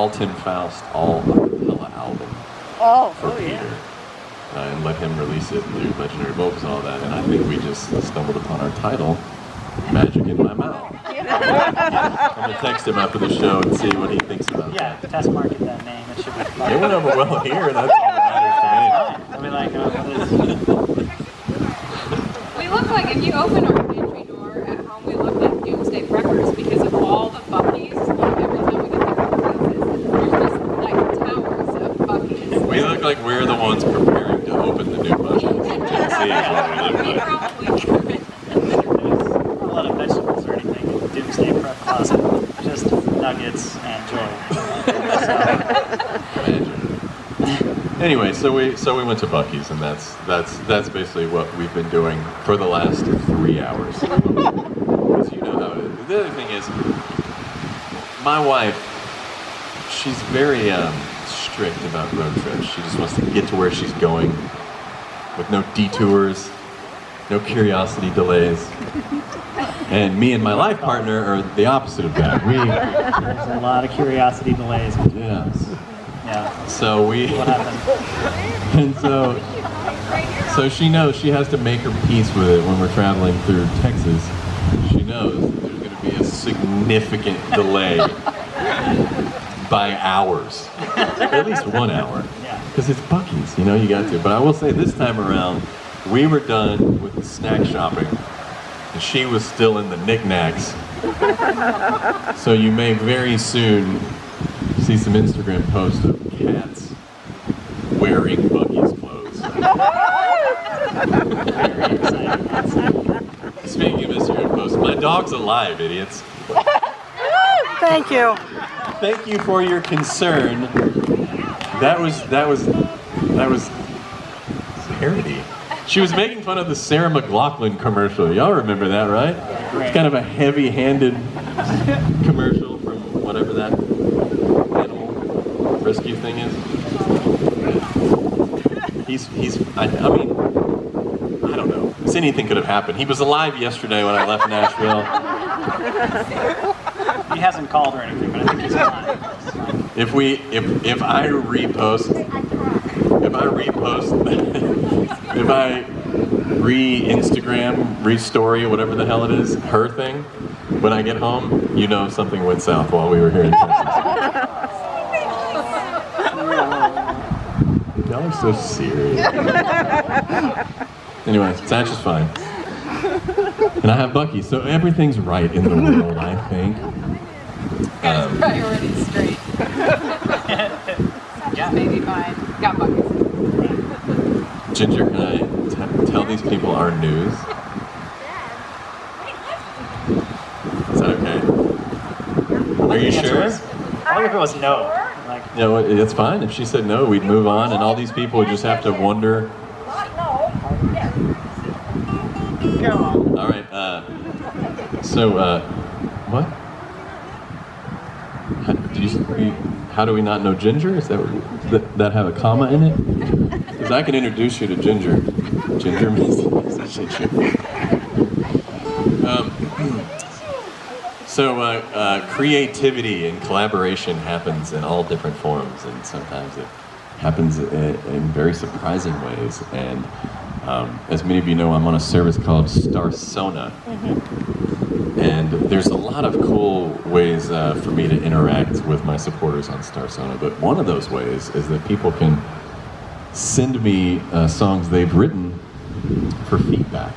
all Tim Foust, all acapella album Oh, for Peter. Uh, and let him release it through Legendary Vocals and all that. And I think we just stumbled upon our title, Magic in My Mouth. I'm gonna text him after the show and see what he thinks about Yeah, test market that name. It should be that. fun. It went over well here, that's all that matters to me. I'll be like, oh, what is We look like, if you open our pantry door at home, we look like doomsday preppers because of all the Buc-ee's. Like every time we get the pizzas, there's just like towers of Buc-ee's. to me. We look like we're the ones preparing to open the new Buc-ee's in Tennessee is what we look We like. probably could. There's a lot of vegetables or anything. Doomsday prep closet. Just nuggets and joy. Anyway, so we so we went to Buc-ee's, and that's that's that's basically what we've been doing for the last three hours. Because you know how it is. The other thing is, my wife, she's very um, strict about road trips. She just wants to get to where she's going with no detours, no curiosity delays. And me and my life partner are the opposite of that. We, There's a lot of curiosity delays. yeah. Yeah. So we. What happened? And so, so she knows she has to make her peace with it when we're traveling through Texas. She knows there's going to be a significant delay by hours, at least one hour, because it's Buc-ee's. You know, you got to. But I will say this time around, we were done with the snack shopping, and she was still in the knickknacks. So you may very soon see some Instagram posts of cats wearing Buc-ee's clothes. Very exciting. Speaking of Instagram posts, my dog's alive, idiots. thank you. Thank you for your concern. That was that was that was parody. She was making fun of the Sarah McLachlan commercial. Y'all remember that, right? It's kind of a heavy-handed commercial from whatever that animal rescue thing is. He's he's I, I mean I don't know. Anything could have happened. He was alive yesterday when I left Nashville. He hasn't called or anything, but I think he's fine. If we if if I repost if I repost if I re Instagram, re story, whatever the hell it is, her thing, when I get home, you know something went south while we were here in Texas. Y'all are so serious. anyway, Satch is fine. And I have Bucky, so everything's right in the world, I think. Got his priorities straight. Yeah. Maybe fine. Got Buc-ee's. Ginger, can I t- tell these people our news? Is that okay? Are you sure? is- I think if it was no. Like, Yeah, well, it's fine. If she said no, we'd move on, and all these people would just have to wonder. Go on. All right. Uh, so, uh, what? How, you, you- how do we not know Ginger? Is that that, that have a comma in it? Because I can introduce you to Ginger. Ginger Ginger. Um, so, uh, uh, creativity and collaboration happens in all different forms, and sometimes it happens in, in very surprising ways. And um, as many of you know, I'm on a service called Starsona. And there's a lot of cool ways uh, for me to interact with my supporters on Starsona. But one of those ways is that people can send me uh, songs they've written for feedback.